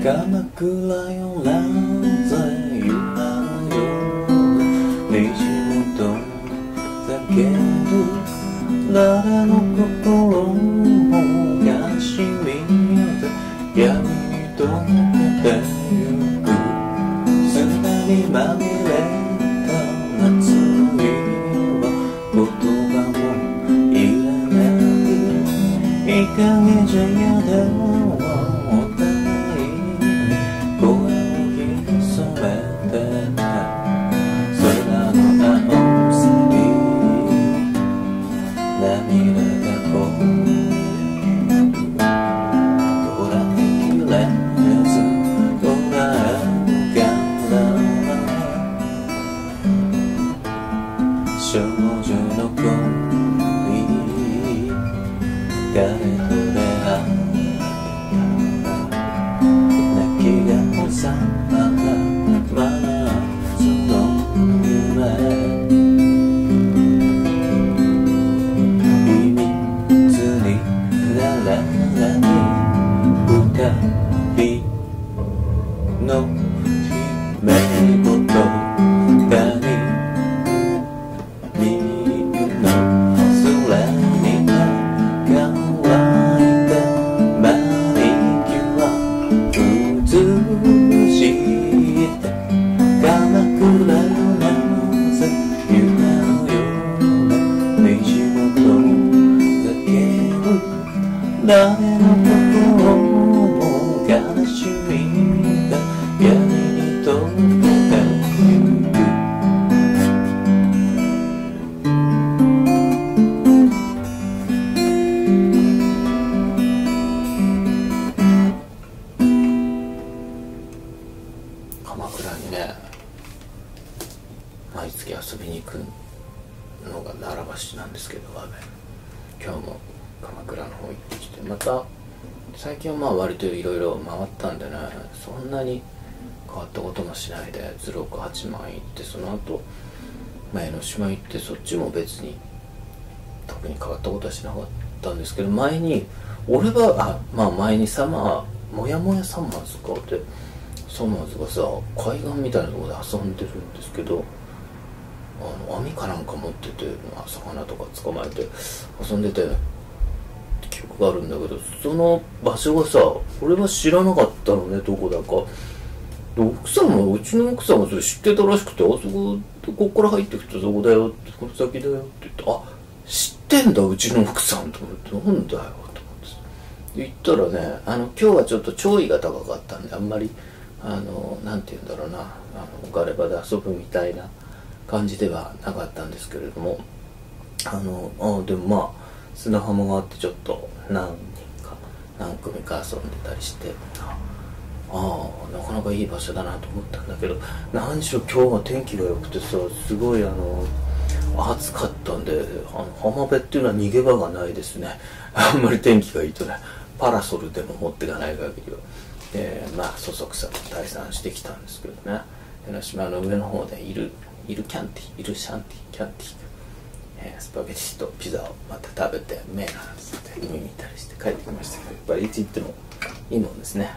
鎌倉よなぜゆなのよ虹元叫ぶ誰の心も悲しみで闇に溶けてゆく砂にまみれた夏の日は言葉もいらない。いい加減じゃやだお少女の恋誰と出会った泣きが収ま二人の姫事だにみんな空に乾いたマニキュア映して鎌倉よなぜ夢のような虹元だけど誰の心鎌倉にね毎月遊びに行くのが奈良橋なんですけど今日も鎌倉の方行ってきてまた最近はまあ割といろいろ回ったんでねそんなに変わったこともしないで鶴岡八幡行ってその後まあ江ノ島行ってそっちも別に特に変わったことはしなかったんですけど前に俺はあまあ前にサマーもやもやサマーズかでサマーズがさ海岸みたいなところで遊んでるんですけどあの網かなんか持ってて、まあ、魚とか捕まえて遊んでて記憶があるんだけどその場所がさ俺は知らなかったのねどこだか。で奥さんもうちの奥さんがそれ知ってたらしくて「あそここっから入ってきてそこだよ」って「この先だよ」って言って「あ知ってんだうちの奥さん」と思って「なんだよ」と思って行ったらねあの今日はちょっと潮位が高かったんであんまりあのなんて言うんだろうな。あのガレ場で遊ぶみたいな感じではなかったんですけれども。あのあでもまあ砂浜があってちょっと何人か何組か遊んでたりして。ああなかなかいい場所だなと思ったんだけど。何しろ今日は天気が良くてさすごいあの暑かったんであの浜辺っていうのは逃げ場がないですね。あんまり天気がいいとねパラソルでも持っていかない限りは。えーまあそそくさと退散してきたんですけどね。江ノ島の上の方でいるいるキャンティいるシャンティキャンティえースパゲティとピザをまた食べて目なんつって海見たりして帰ってきましたけどやっぱりいつ行ってもいいもんですね。